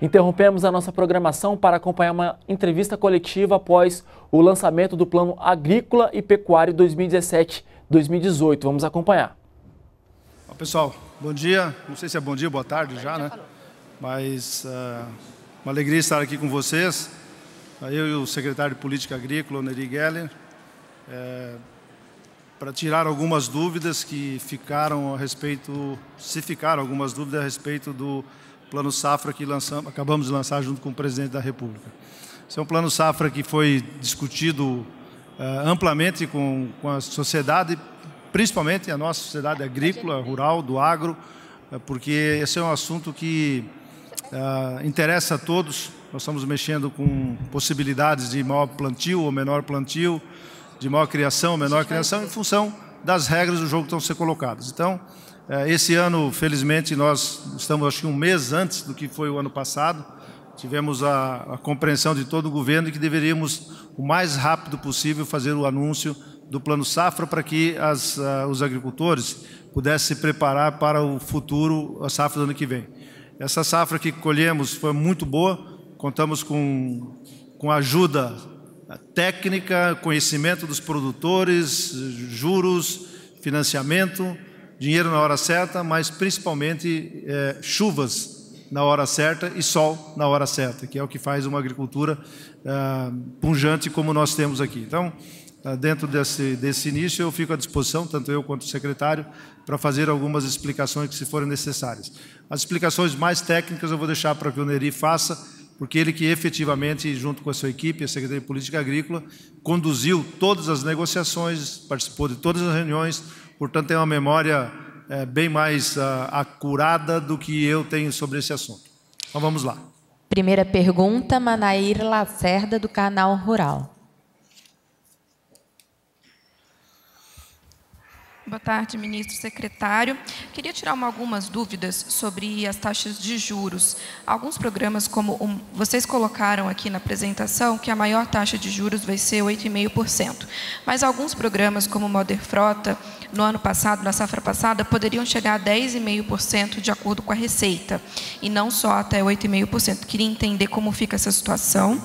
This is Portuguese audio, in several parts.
Interrompemos a nossa programação para acompanhar uma entrevista coletiva após o lançamento do Plano Agrícola e Pecuário 2017-2018. Vamos acompanhar. Bom, pessoal, bom dia. Não sei se é bom dia, boa tarde já, né? Mas uh, uma alegria estar aqui com vocês. Eu e o secretário de Política Agrícola, Neri Geller, é, para tirar algumas dúvidas que ficaram a respeito, se ficaram algumas dúvidas a respeito do Plano Safra que lançamos, acabamos de lançar junto com o presidente da República. Esse é um plano Safra que foi discutido uh, amplamente com, com a sociedade, principalmente a nossa sociedade agrícola, rural, do agro, uh, porque esse é um assunto que uh, interessa a todos. Nós estamos mexendo com possibilidades de maior plantio ou menor plantio, de maior criação menor criação, em função das regras do jogo que estão sendo colocadas. Então, é, esse ano, felizmente, nós estamos acho que um mês antes do que foi o ano passado. Tivemos a, a compreensão de todo o governo que deveríamos, o mais rápido possível, fazer o anúncio do Plano Safra para que as, uh, os agricultores pudessem se preparar para o futuro, a safra do ano que vem. Essa safra que colhemos foi muito boa, contamos com, com ajuda técnica, conhecimento dos produtores, juros, financiamento, dinheiro na hora certa, mas principalmente é, chuvas na hora certa e sol na hora certa, que é o que faz uma agricultura é, punjante como nós temos aqui. Então, é, dentro desse, desse início, eu fico à disposição, tanto eu quanto o secretário, para fazer algumas explicações que se forem necessárias. As explicações mais técnicas eu vou deixar para que o Neri faça, porque ele que efetivamente, junto com a sua equipe, a Secretaria de Política Agrícola, conduziu todas as negociações, participou de todas as reuniões, portanto, tem uma memória é, bem mais uh, acurada do que eu tenho sobre esse assunto. Então, vamos lá. Primeira pergunta, Manair Lacerda, do Canal Rural. Boa tarde, ministro secretário. Queria tirar uma, algumas dúvidas sobre as taxas de juros. Alguns programas, como um, vocês colocaram aqui na apresentação, que a maior taxa de juros vai ser 8,5%. Mas alguns programas, como o Moder Frota, no ano passado, na safra passada, poderiam chegar a 10,5% de acordo com a receita, e não só até 8,5%. Queria entender como fica essa situação.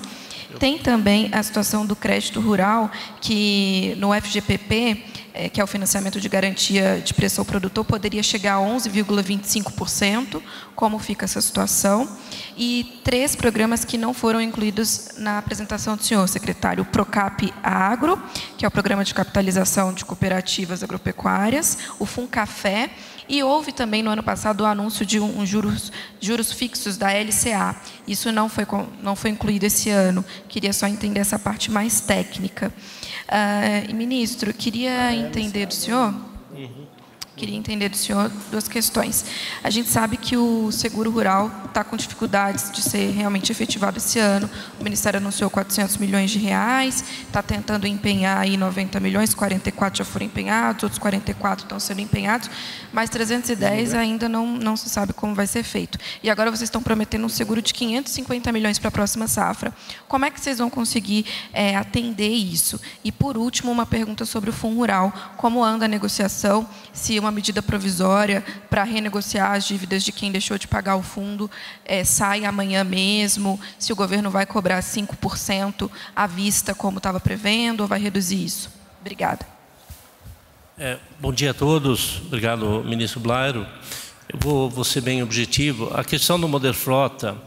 Tem também a situação do crédito rural, que no FGPP é, que é o financiamento de garantia de preço ao produtor, poderia chegar a 11,25%. Como fica essa situação? E três programas que não foram incluídos na apresentação do senhor, secretário. O Procap Agro, que é o programa de capitalização de cooperativas agropecuárias, o Funcafé, e houve também no ano passado o anúncio de um, um juros, juros fixos da LCA. Isso não foi, não foi incluído esse ano. Queria só entender essa parte mais técnica. Uh, ministro, queria entender do senhor. Uhum. Queria entender do senhor duas questões. A gente sabe que o seguro rural está com dificuldades de ser realmente efetivado esse ano. O Ministério anunciou 400 milhões de reais, está tentando empenhar aí 90 milhões, 44 já foram empenhados, outros 44 estão sendo empenhados, mas 310 ainda não, não se sabe como vai ser feito. E agora vocês estão prometendo um seguro de 550 milhões para a próxima safra. Como é que vocês vão conseguir é, atender isso? E, por último, uma pergunta sobre o Fundo Rural. Como anda a negociação? Se uma medida provisória para renegociar as dívidas de quem deixou de pagar o fundo é, sai amanhã mesmo, se o governo vai cobrar 5% à vista, como estava prevendo, ou vai reduzir isso? Obrigada. É, bom dia a todos. Obrigado, ministro Blairo. Eu vou, vou ser bem objetivo. A questão do Model Frota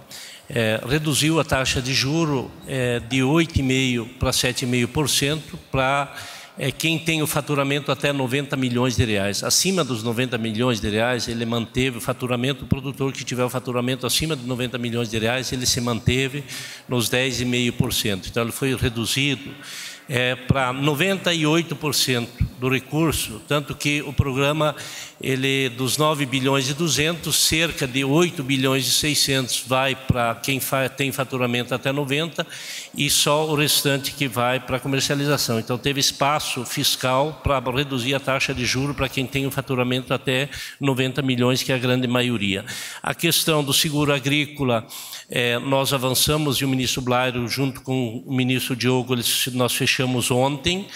é, reduziu a taxa de juro é, de 8,5% para 7,5% para é quem tem o faturamento até 90 milhões de reais. Acima dos 90 milhões de reais, ele manteve o faturamento. O produtor que tiver o faturamento acima de 90 milhões de reais, ele se manteve nos 10,5%. Então, ele foi reduzido é, para 98% do recurso, tanto que o programa, ele dos 9 bilhões e 200, cerca de 8 bilhões e 600 vai para quem tem faturamento até 90 e só o restante que vai para comercialização. Então teve espaço fiscal para reduzir a taxa de juro para quem tem o faturamento até 90 milhões, que é a grande maioria. A questão do seguro agrícola, é, nós avançamos e o ministro Blairo, junto com o ministro Diogo, nós fechamos ontem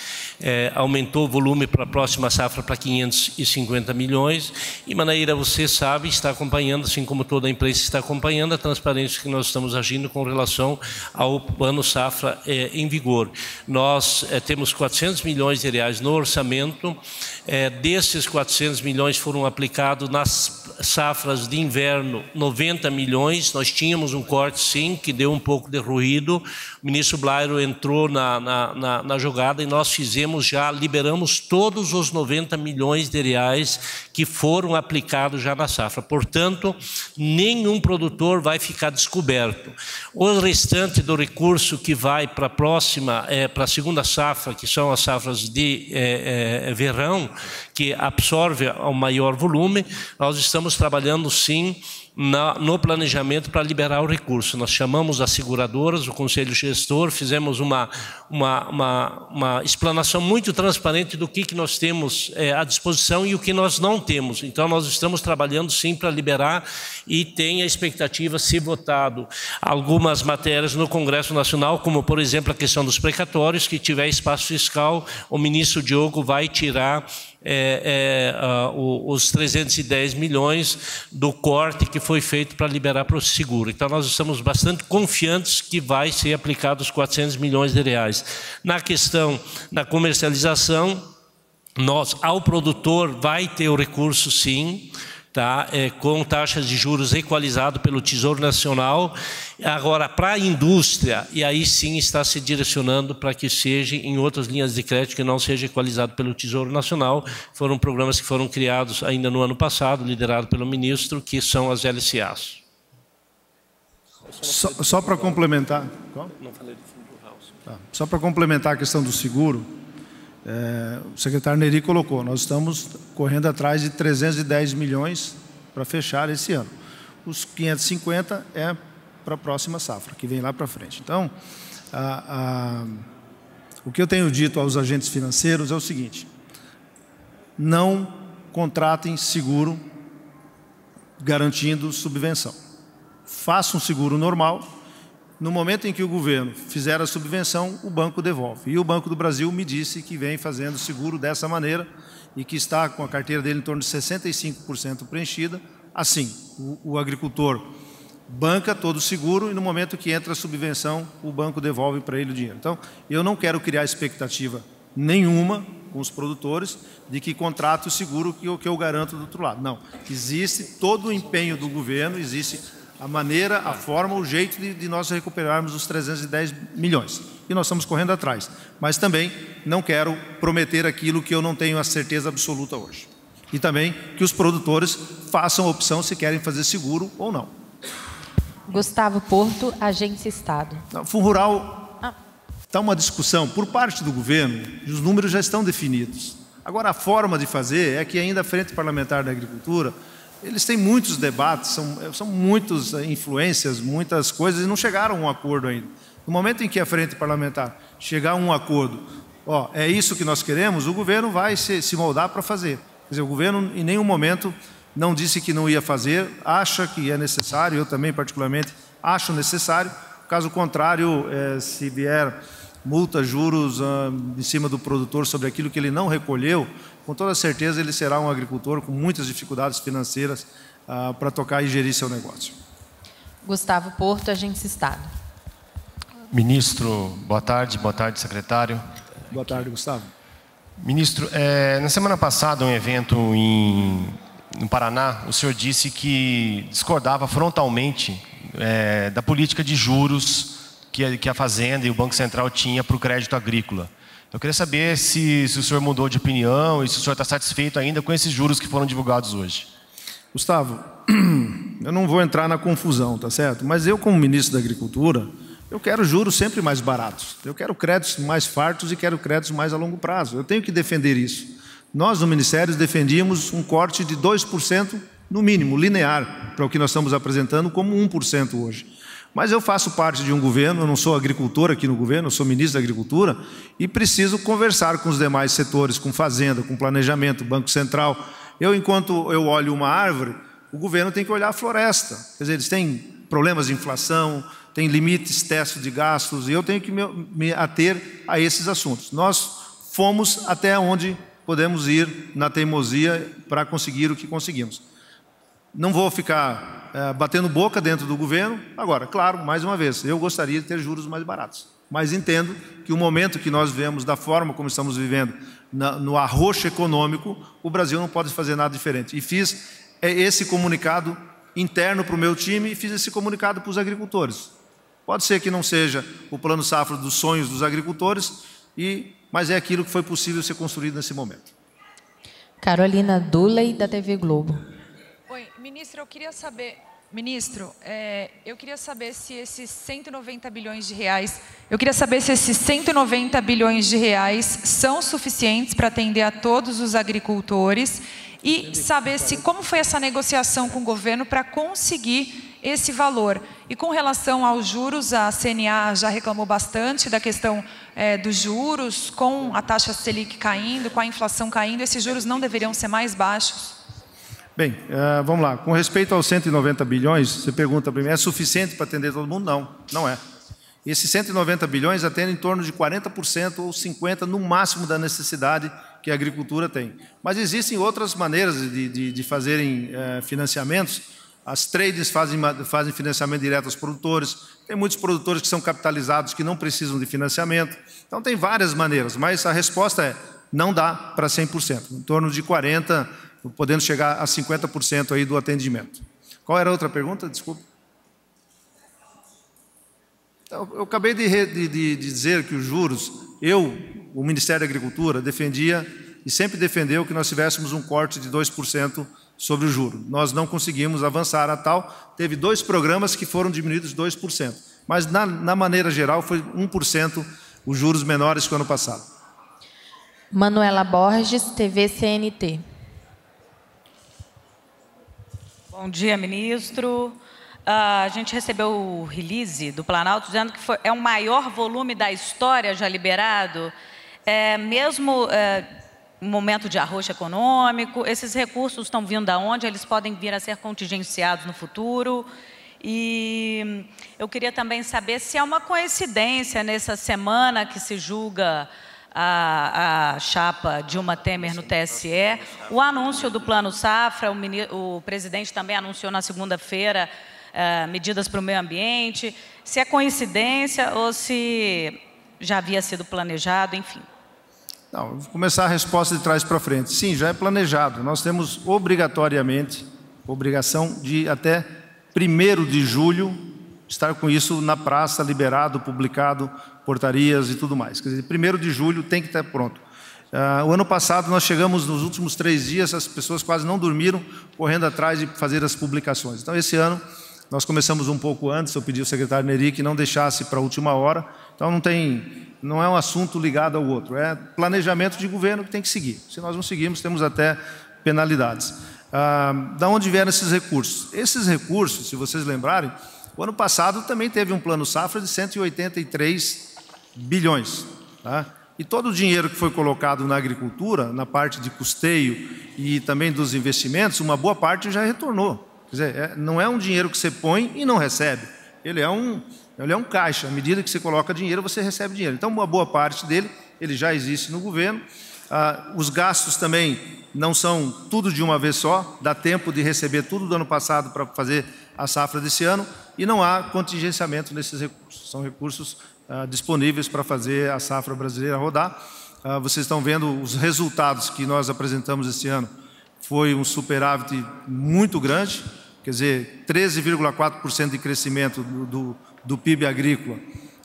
é, aumentou o volume para a próxima safra para 550 milhões. E Manaíra, você sabe, está acompanhando, assim como toda a imprensa está acompanhando, a transparência que nós estamos agindo com relação ao plano safra é, em vigor. Nós é, temos 400 milhões de reais no orçamento, é, desses 400 milhões foram aplicados nas safras de inverno 90 milhões, nós tínhamos um corte sim, que deu um pouco de ruído, o ministro Blairo entrou na, na, na, na jogada e nós fizemos já, liberamos todos os 90 milhões de reais que foram aplicados já na safra. Portanto, nenhum produtor vai ficar descoberto. O restante do recurso que vai para a próxima, é, para a segunda safra, que são as safras de é, é, verão, que absorve o maior volume, nós estamos trabalhando sim na, no planejamento para liberar o recurso. Nós chamamos as seguradoras, o conselho gestor, fizemos uma, uma, uma, uma explanação muito transparente do que, que nós temos é, à disposição e o que nós não temos. Então, nós estamos trabalhando sim para liberar e tem a expectativa, se votado algumas matérias no Congresso Nacional, como, por exemplo, a questão dos precatórios, que tiver espaço fiscal, o ministro Diogo vai tirar é, é, uh, os 310 milhões do corte que foi feito para liberar para o seguro. Então, nós estamos bastante confiantes que vai ser aplicado os 400 milhões de reais. Na questão da comercialização, nós, ao produtor, vai ter o recurso sim, tá? É, com taxas de juros equalizado pelo Tesouro Nacional. Agora, para a indústria, e aí sim está se direcionando para que seja em outras linhas de crédito que não seja equalizado pelo Tesouro Nacional. Foram programas que foram criados ainda no ano passado, liderado pelo ministro, que são as LCAs. Só, só para complementar. Não falei do fundo do house. Tá. Só para complementar a questão do seguro, é, o secretário Neri colocou, nós estamos correndo atrás de 310 milhões para fechar esse ano. Os 550 é para a próxima safra, que vem lá para frente. Então, a, a, o que eu tenho dito aos agentes financeiros é o seguinte: não contratem seguro garantindo subvenção. Faça um seguro normal, no momento em que o governo fizer a subvenção, o banco devolve. E o Banco do Brasil me disse que vem fazendo seguro dessa maneira e que está com a carteira dele em torno de 65% preenchida. Assim, o, o agricultor banca todo o seguro e no momento que entra a subvenção, o banco devolve para ele o dinheiro. Então, eu não quero criar expectativa nenhuma com os produtores de que contrato o seguro que eu, que eu garanto do outro lado. Não. Existe todo o empenho do governo, existe a maneira, a forma, o jeito de, de, nós recuperarmos os 310 milhões. E nós estamos correndo atrás. Mas também não quero prometer aquilo que eu não tenho a certeza absoluta hoje. E também que os produtores façam a opção se querem fazer seguro ou não. Gustavo Porto, Agência Estado. Fundo Rural está ah. uma discussão por parte do governo e os números já estão definidos. Agora, a forma de fazer é que ainda a Frente Parlamentar da Agricultura eles têm muitos debates, são, são muitas influências, muitas coisas, e não chegaram a um acordo ainda. No momento em que a frente parlamentar chegar a um acordo, ó, é isso que nós queremos, o governo vai se, se moldar para fazer. Quer dizer, o governo em nenhum momento não disse que não ia fazer, acha que é necessário, eu também particularmente acho necessário. Caso contrário, é, se vier multa, juros ah, em cima do produtor sobre aquilo que ele não recolheu, com toda certeza ele será um agricultor com muitas dificuldades financeiras ah, para tocar e gerir seu negócio. Gustavo Porto, Agência Estado. Ministro, boa tarde. Boa tarde, secretário. Boa tarde, Gustavo. Ministro, é, na semana passada, um evento em, no Paraná, o senhor disse que discordava frontalmente é, da política de juros que, que a Fazenda e o Banco Central tinha para o crédito agrícola. Eu queria saber se, se o senhor mudou de opinião e se o senhor está satisfeito ainda com esses juros que foram divulgados hoje. Gustavo, eu não vou entrar na confusão, tá certo? Mas eu, como ministro da Agricultura, eu quero juros sempre mais baratos. Eu quero créditos mais fartos e quero créditos mais a longo prazo. Eu tenho que defender isso. Nós, no Ministério, defendíamos um corte de 2%, no mínimo, linear, para o que nós estamos apresentando como 1% hoje. Mas eu faço parte de um governo, eu não sou agricultor aqui no governo, eu sou ministro da Agricultura e preciso conversar com os demais setores, com fazenda, com planejamento, Banco Central. Eu, enquanto eu olho uma árvore, o governo tem que olhar a floresta. Quer dizer, eles têm problemas de inflação, têm limites, testes de gastos, e eu tenho que me, ater a esses assuntos. Nós fomos até onde podemos ir na teimosia para conseguir o que conseguimos. Não vou ficar é, batendo boca dentro do governo. Agora, claro, mais uma vez, eu gostaria de ter juros mais baratos. Mas entendo que o momento que nós vivemos, da forma como estamos vivendo, na, no arroxo econômico, o Brasil não pode fazer nada diferente. E fiz é, esse comunicado interno para o meu time e fiz esse comunicado para os agricultores. Pode ser que não seja o plano safra dos sonhos dos agricultores, e, mas é aquilo que foi possível ser construído nesse momento. Carolina Duley, da TV Globo. Oi, ministro, eu queria saber, ministro, é, eu queria saber se esses 190 bilhões de reais, eu queria saber se esses 190 bilhões de reais são suficientes para atender a todos os agricultores e saber se como foi essa negociação com o governo para conseguir esse valor. E com relação aos juros, a CNA já reclamou bastante da questão é, dos juros, com a taxa Selic caindo, com a inflação caindo, esses juros não deveriam ser mais baixos? Bem, uh, vamos lá. Com respeito aos 190 bilhões, você pergunta mim, é suficiente para atender todo mundo? Não, não é. Esses 190 bilhões atendem em torno de 40% ou 50% no máximo da necessidade que a agricultura tem. Mas existem outras maneiras de, de, de fazerem uh, financiamentos. As trades fazem, fazem financiamento direto aos produtores. Tem muitos produtores que são capitalizados que não precisam de financiamento. Então, tem várias maneiras, mas a resposta é não dá para 100%, em torno de 40%, podendo chegar a 50% aí do atendimento. Qual era a outra pergunta? Desculpe. Então, eu acabei de, de, de, dizer que os juros, eu, o Ministério da Agricultura, defendia e sempre defendeu que nós tivéssemos um corte de 2% sobre o juro. Nós não conseguimos avançar a tal. Teve dois programas que foram diminuídos 2%. Mas, na, na maneira geral, foi 1% os juros menores que o ano passado. Manuela Borges, TV CNT. Bom dia, ministro. Uh, a gente recebeu o release do Planalto dizendo que foi, é o maior volume da história já liberado, é, mesmo é, momento de arroxo econômico. Esses recursos estão vindo da onde? Eles podem vir a ser contingenciados no futuro. E eu queria também saber se é uma coincidência nessa semana que se julga a, a chapa Dilma Temer no TSE. O anúncio do Plano Safra, o, o presidente também anunciou na segunda-feira uh, medidas para o meio ambiente. Se é coincidência ou se já havia sido planejado, enfim. Não, vou começar a resposta de trás para frente. Sim, já é planejado. Nós temos obrigatoriamente, obrigação de até 1 de julho estar com isso na praça, liberado, publicado, portarias e tudo mais. Quer dizer, primeiro de julho tem que estar pronto. Uh, o ano passado nós chegamos nos últimos três dias, as pessoas quase não dormiram, correndo atrás de fazer as publicações. Então, esse ano nós começamos um pouco antes. Eu pedi ao secretário Neri que não deixasse para a última hora. Então, não tem, não é um assunto ligado ao outro. É planejamento de governo que tem que seguir. Se nós não seguirmos, temos até penalidades. Ah, da onde vieram esses recursos? Esses recursos, se vocês lembrarem, o ano passado também teve um plano safra de 183 bilhões. Tá? E todo o dinheiro que foi colocado na agricultura, na parte de custeio e também dos investimentos, uma boa parte já retornou. Quer dizer, é, não é um dinheiro que você põe e não recebe. Ele é um, ele é um caixa. À medida que você coloca dinheiro, você recebe dinheiro. Então, uma boa parte dele, ele já existe no governo. Ah, os gastos também não são tudo de uma vez só. Dá tempo de receber tudo do ano passado para fazer a safra desse ano e não há contingenciamento nesses recursos. São recursos ah, disponíveis para fazer a safra brasileira rodar. Ah, vocês estão vendo os resultados que nós apresentamos esse ano. Foi um superávit muito grande, quer dizer, 13,4% de crescimento do, do, do PIB agrícola.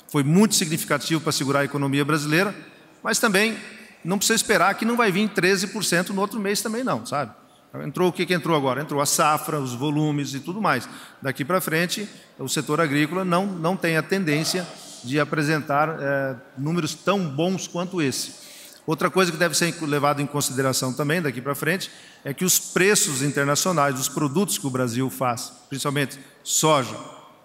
Foi muito significativo para segurar a economia brasileira, mas também não precisa esperar que não vai vir 13% no outro mês também não, sabe? Entrou o que, que entrou agora? Entrou a safra, os volumes e tudo mais. Daqui para frente, o setor agrícola não, não tem a tendência de apresentar é, números tão bons quanto esse. Outra coisa que deve ser levada em consideração também daqui para frente é que os preços internacionais dos produtos que o Brasil faz, principalmente soja,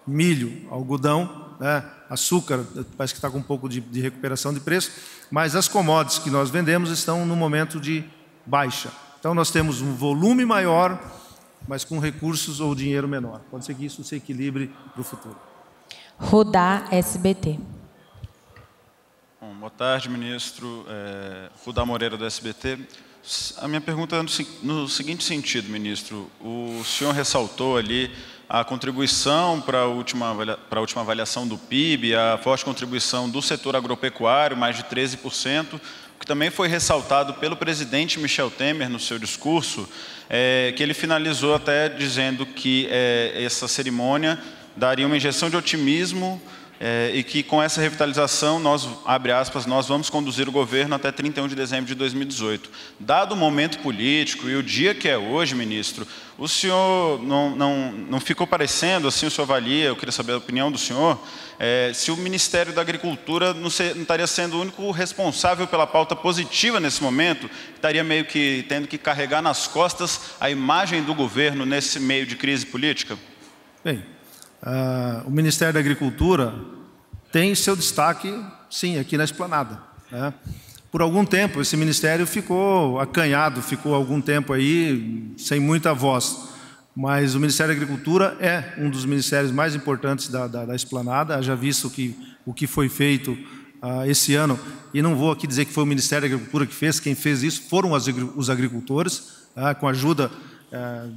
milho, algodão, né, açúcar, parece que está com um pouco de, de recuperação de preço, mas as commodities que nós vendemos estão no momento de baixa. Então, nós temos um volume maior, mas com recursos ou dinheiro menor. Pode ser que isso se equilibre para o futuro. Rodar SBT. Bom, Boa tarde, ministro. É, Rudá Moreira, do SBT. A minha pergunta é no, no seguinte sentido, ministro. O senhor ressaltou ali a contribuição para a última, para a última avaliação do PIB, a forte contribuição do setor agropecuário, mais de 13%, que também foi ressaltado pelo presidente Michel Temer no seu discurso, é, que ele finalizou até dizendo que é, essa cerimônia daria uma injeção de otimismo é, e que com essa revitalização, nós, abre aspas, nós vamos conduzir o governo até 31 de dezembro de 2018. Dado o momento político e o dia que é hoje, ministro, o senhor não, não, não ficou parecendo, assim o senhor avalia, eu queria saber a opinião do senhor, é, se o Ministério da Agricultura não, ser, não, estaria sendo o único responsável pela pauta positiva nesse momento, estaria meio que tendo que carregar nas costas a imagem do governo nesse meio de crise política? Bem, Uh, o Ministério da Agricultura tem seu destaque, sim, aqui na esplanada. Né? Por algum tempo, esse ministério ficou acanhado, ficou algum tempo aí sem muita voz. Mas o Ministério da Agricultura é um dos ministérios mais importantes da, da, da esplanada. Já visto que, o que foi feito uh, esse ano, e não vou aqui dizer que foi o Ministério da Agricultura que fez, quem fez isso foram os agricultores, uh, com a ajuda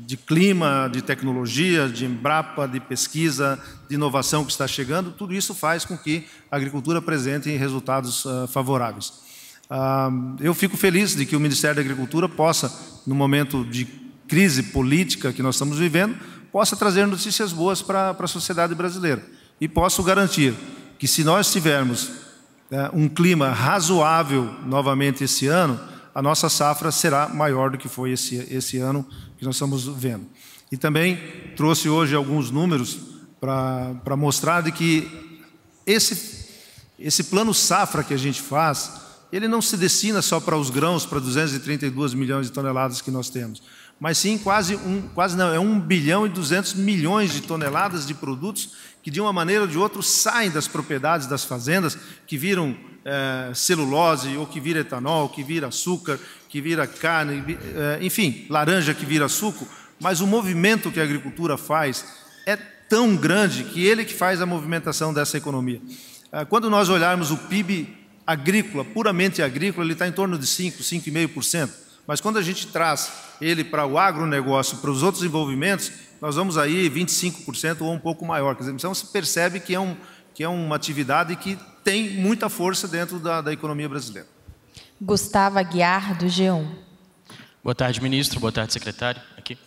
de clima, de tecnologia, de Embrapa, de pesquisa, de inovação que está chegando, tudo isso faz com que a agricultura apresente resultados uh, favoráveis. Uh, eu fico feliz de que o Ministério da Agricultura possa, no momento de crise política que nós estamos vivendo, possa trazer notícias boas para, a sociedade brasileira. E posso garantir que se nós tivermos uh, um clima razoável novamente esse ano, a nossa safra será maior do que foi esse, esse ano que nós estamos vendo. E também trouxe hoje alguns números para mostrar de que esse, esse plano safra que a gente faz, ele não se destina só para os grãos, para 232 milhões de toneladas que nós temos, mas sim quase um, quase não, é 1 bilhão e 200 milhões de toneladas de produtos que de uma maneira ou de outra saem das propriedades das fazendas, que viram é, celulose, ou que vira etanol, que vira açúcar, que vira carne, é, enfim, laranja que vira suco, mas o movimento que a agricultura faz é tão grande que ele que faz a movimentação dessa economia. É, quando nós olharmos o PIB agrícola, puramente agrícola, ele está em torno de 5, 5,5%. Mas quando a gente traz ele para o agronegócio, para os outros envolvimentos, nós vamos aí 25% ou um pouco maior. Quer dizer, então se percebe que é, um, que é uma atividade que tem muita força dentro da, da economia brasileira. Gustavo Aguiar, do G1. Boa tarde, ministro. Boa tarde, secretário. Aqui.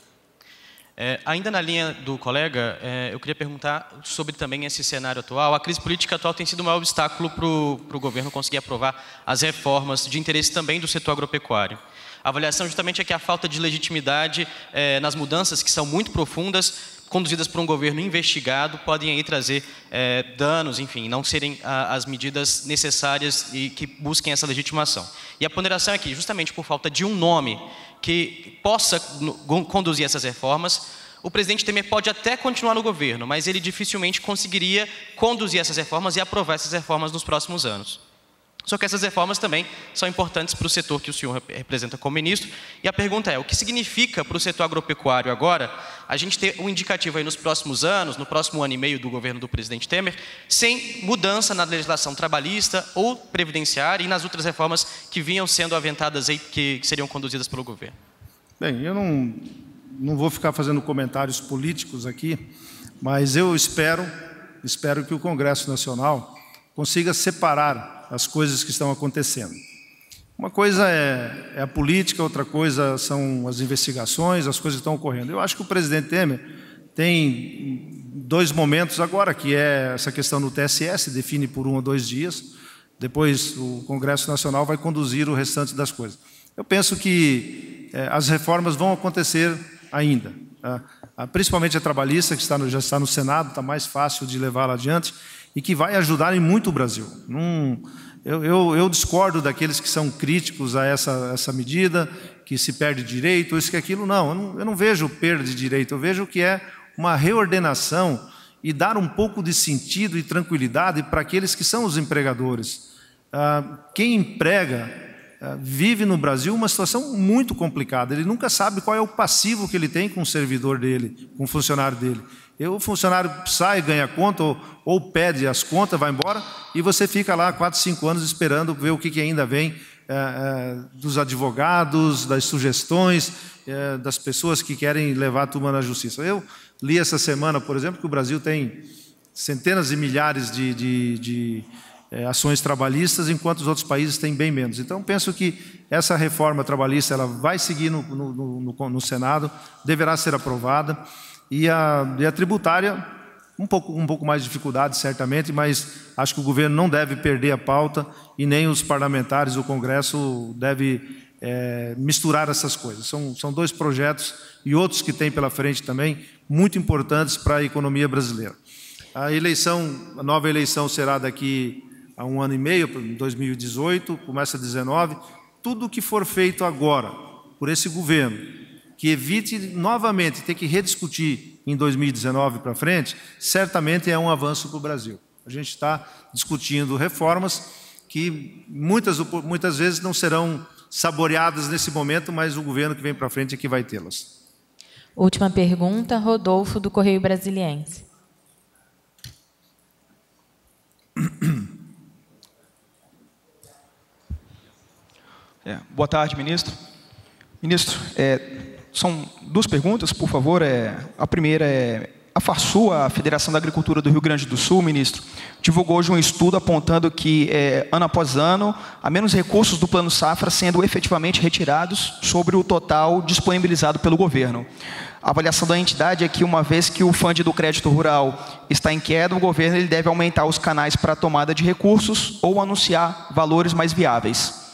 É, ainda na linha do colega, é, eu queria perguntar sobre também esse cenário atual. A crise política atual tem sido o maior obstáculo para o governo conseguir aprovar as reformas de interesse também do setor agropecuário. A avaliação justamente é que a falta de legitimidade é, nas mudanças, que são muito profundas, conduzidas por um governo investigado, podem aí trazer é, danos, enfim, não serem a, as medidas necessárias e que busquem essa legitimação. E a ponderação é que, justamente por falta de um nome que possa conduzir essas reformas, o presidente Temer pode até continuar no governo, mas ele dificilmente conseguiria conduzir essas reformas e aprovar essas reformas nos próximos anos. Só que essas reformas também são importantes para o setor que o senhor representa como ministro. E a pergunta é: o que significa para o setor agropecuário agora a gente ter um indicativo aí nos próximos anos, no próximo ano e meio do governo do presidente Temer, sem mudança na legislação trabalhista ou previdenciária e nas outras reformas que vinham sendo aventadas aí, que, seriam conduzidas pelo governo? Bem, eu não, não vou ficar fazendo comentários políticos aqui, mas eu espero, espero que o Congresso Nacional consiga separar as coisas que estão acontecendo. Uma coisa é, é, a política, outra coisa são as investigações, as coisas que estão ocorrendo. Eu acho que o presidente Temer tem dois momentos agora, que é essa questão do TSS, define por um ou dois dias, depois o Congresso Nacional vai conduzir o restante das coisas. Eu penso que é, as reformas vão acontecer ainda, tá? principalmente a trabalhista, que está no, já está no Senado, está mais fácil de levá-la adiante, e que vai ajudar em muito o Brasil. Eu, eu, eu, discordo daqueles que são críticos a essa, essa medida, que se perde direito, isso que aquilo. Não eu, não, eu não vejo perda de direito, eu vejo que é uma reordenação e dar um pouco de sentido e tranquilidade para aqueles que são os empregadores. Ah, quem emprega ah, vive no Brasil uma situação muito complicada. Ele nunca sabe qual é o passivo que ele tem com o servidor dele, com o funcionário dele. E o funcionário sai, ganha conta, ou, ou, pede as contas, vai embora, e você fica lá quatro, cinco anos esperando ver o que, que ainda vem é, é, dos advogados, das sugestões, é, das pessoas que querem levar a turma na justiça. Eu li essa semana, por exemplo, que o Brasil tem centenas de milhares de, de, de ações trabalhistas, enquanto os outros países têm bem menos. Então, penso que essa reforma trabalhista ela vai seguir no, no, no, no Senado, deverá ser aprovada, e a, e a tributária, um pouco, um pouco mais de dificuldade, certamente, mas acho que o governo não deve perder a pauta e nem os parlamentares, o Congresso deve é, misturar essas coisas. São, são dois projetos e outros que tem pela frente também, muito importantes para a economia brasileira. A eleição, a nova eleição será daqui a um ano e meio, em 2018, começa 19. Tudo que for feito agora por esse governo, que evite novamente ter que rediscutir em 2019 para frente, certamente é um avanço para o Brasil. A gente está discutindo reformas que muitas, muitas vezes não serão saboreadas nesse momento, mas o governo que vem para frente é que vai tê-las. Última pergunta, Rodolfo, do Correio Brasiliense. É, boa tarde, ministro. Ministro, é, são duas perguntas, por favor. É, a primeira é: a Farsul, a Federação da Agricultura do Rio Grande do Sul, ministro, divulgou hoje um estudo apontando que, é, ano após ano, há menos recursos do Plano Safra sendo efetivamente retirados sobre o total disponibilizado pelo governo. A avaliação da entidade é que, uma vez que o fundo do crédito rural está em queda, o governo ele deve aumentar os canais para a tomada de recursos ou anunciar valores mais viáveis.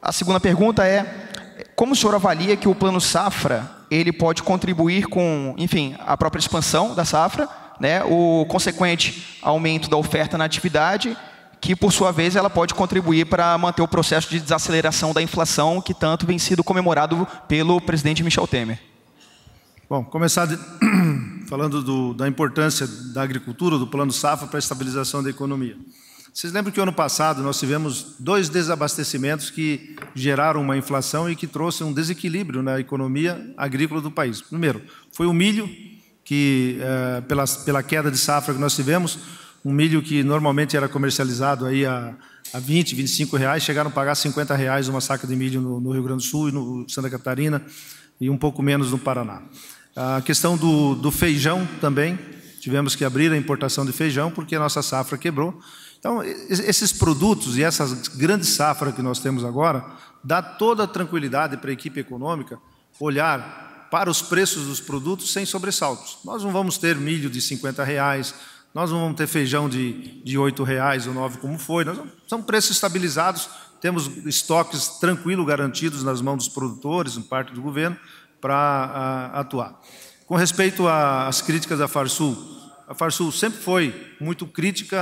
A segunda pergunta é: como o senhor avalia que o plano safra ele pode contribuir com, enfim, a própria expansão da safra, né, o consequente aumento da oferta na atividade, que por sua vez ela pode contribuir para manter o processo de desaceleração da inflação que tanto vem sido comemorado pelo presidente Michel Temer? Bom, começar de, falando do, da importância da agricultura, do plano safra para a estabilização da economia. Vocês lembram que ano passado nós tivemos dois desabastecimentos que geraram uma inflação e que trouxe um desequilíbrio na economia agrícola do país. Primeiro, foi o milho, que é, pela, pela queda de safra que nós tivemos, um milho que normalmente era comercializado aí a, a 20, 25 reais, chegaram a pagar 50 reais uma saca de milho no, no Rio Grande do Sul e no Santa Catarina e um pouco menos no Paraná. A questão do, do feijão também, tivemos que abrir a importação de feijão porque a nossa safra quebrou. Então, esses produtos e essas grandes safras que nós temos agora, dá toda a tranquilidade para a equipe econômica olhar para os preços dos produtos sem sobressaltos. Nós não vamos ter milho de 50 reais, nós não vamos ter feijão de, de 8 reais ou 9 como foi, nós, são preços estabilizados, temos estoques tranquilos, garantidos nas mãos dos produtores, em parte do governo, para atuar. Com respeito às críticas da Farsul, a Farsul sempre foi muito crítica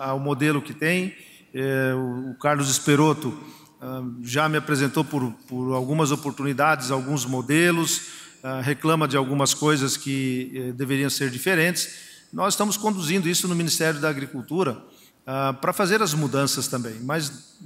ao modelo que tem. É, o Carlos Esperoto ah, já me apresentou por, algumas oportunidades, alguns modelos, ah, reclama de algumas coisas que eh, deveriam ser diferentes. Nós estamos conduzindo isso no Ministério da Agricultura ah, para fazer as mudanças também. Mas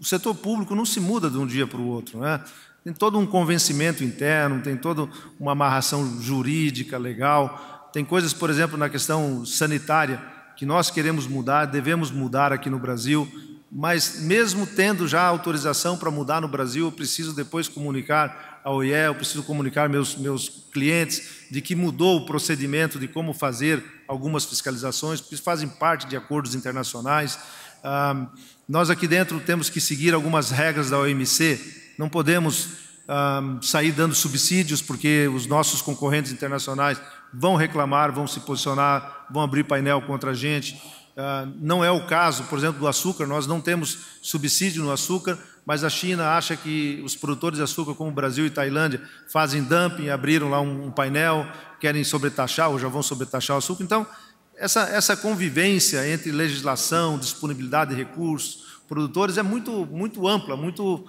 o setor público não se muda de um dia para o outro. Né? Tem todo um convencimento interno, tem toda uma amarração jurídica, legal. Tem coisas, por exemplo, na questão sanitária, que nós queremos mudar, devemos mudar aqui no Brasil, mas mesmo tendo já autorização para mudar no Brasil, eu preciso depois comunicar ao IE, eu preciso comunicar meus meus clientes de que mudou o procedimento de como fazer algumas fiscalizações, porque fazem parte de acordos internacionais. Ah, nós aqui dentro temos que seguir algumas regras da OMC, não podemos ah, sair dando subsídios, porque os nossos concorrentes internacionais vão reclamar, vão se posicionar, vão abrir painel contra a gente. Uh, não é o caso, por exemplo, do açúcar, nós não temos subsídio no açúcar, mas a China acha que os produtores de açúcar, como o Brasil e Tailândia, fazem dumping, abriram lá um painel, querem sobretaxar ou já vão sobretaxar o açúcar. Então, essa, essa convivência entre legislação, disponibilidade de recursos, produtores é muito, muito ampla, muito,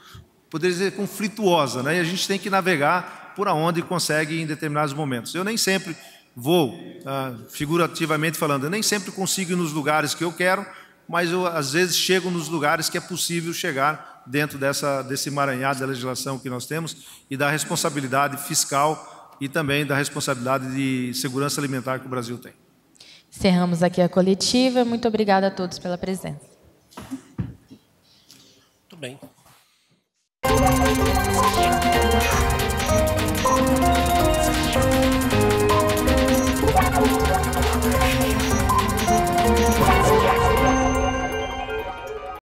poderia dizer, conflituosa, né? e a gente tem que navegar por aonde consegue em determinados momentos. Eu nem sempre vou, ah, figurativamente falando, eu nem sempre consigo ir nos lugares que eu quero, mas eu às vezes chego nos lugares que é possível chegar dentro dessa, desse emaranhado da legislação que nós temos e da responsabilidade fiscal e também da responsabilidade de segurança alimentar que o Brasil tem. Encerramos aqui a coletiva. Muito obrigada a todos pela presença. Muito bem.